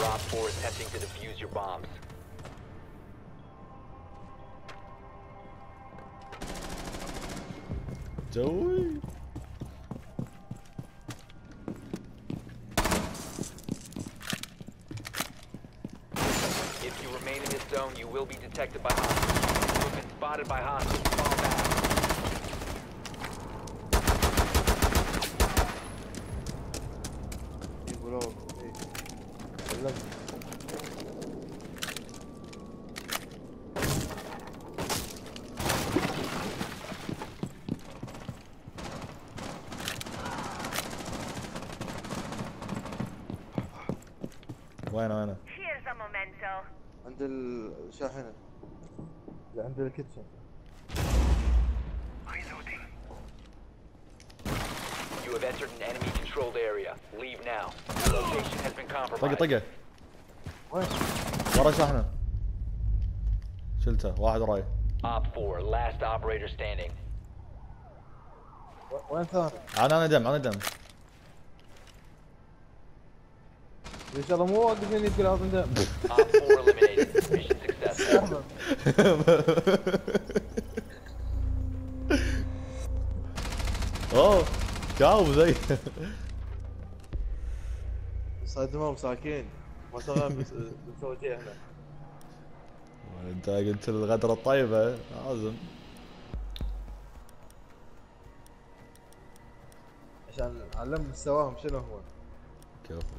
for OPFOR attempting to defuse your bombs. Do we? If you remain in this zone, you will be detected by hostiles. You have been spotted by hostiles. علمت. وين وين Here's a memento. عند الشاحنة اللي عند الكيتشن You have entered an enemy controlled area. Leave now. Your location has been طقه compromised. طقه وين؟ ورا شاحنه شلته واحد وراي Op 4, last operator standing. وين ثاني؟ أنا أنا دم أنا دم ان شاء الله مو واقفين يمكن لازم دم Op 4 eliminated. Mission successful. أوه جاوب زي صدموا مساكين متغامس بتوجيهنا يعني انت قلت الغدرة الطيبة لازم. عشان علم مستواهم شنو هو؟ كفو